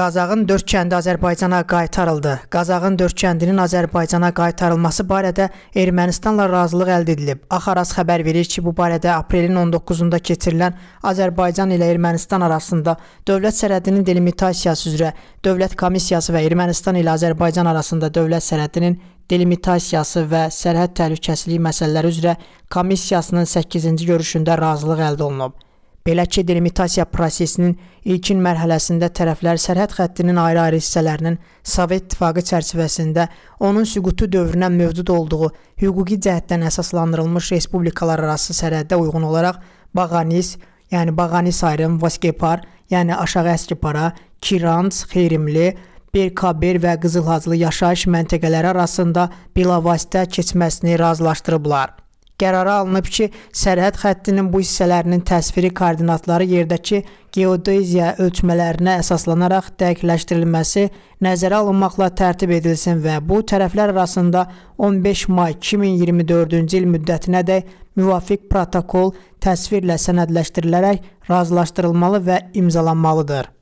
Qazağın 4 kəndi Azərbaycana qaytarıldı. Qazağın 4 kəndinin Azərbaycana qaytarılması barədə Ermənistanla razılıq əldə edilib. Axaras xəbər verir ki, bu barədə aprelin 19-da keçirilən Azərbaycan ilə Ermənistan arasında dövlət sərhədinin delimitasiyası üzrə Dövlət Komissiyası və Ermənistan ilə Azərbaycan arasında dövlət sərhədinin delimitasiyası və sərhəd təhlükəsizliyi məsələləri üzrə komissiyasının 8-ci görüşündə razılıq əldə olunub. Belə ki, delimitasiya prosesinin ilkin mərhələsində tərəflər sərhəd xəttinin ayrı-ayrı hissələrinin Sovet İttifaqı çərçivəsində onun süqutu dövrünə mövcud olduğu hüquqi cəhətdən əsaslandırılmış respublikalar arası sərhəddə uyğun olaraq Bağanis, yəni Bağanis ayrım, Vaskepar, yəni Aşağı Əskipara, Kirans, Xeyrimli, Berkaber və Qızılhaclı yaşayış məntəqələri arasında bilavasitə keçməsini razılaşdırıblar. Qərara alınıb ki, sərhəd xəttinin bu hissələrinin təsviri koordinatları yerdəki geodeziya ölçmələrinə əsaslanaraq dəqiqləşdirilməsi nəzərə alınmaqla tərtib edilsin və bu tərəflər arasında 15 may 2024-cü il müddətinədək müvafiq protokol təsvirlə sənədləşdirilərək razılaşdırılmalı və imzalanmalıdır.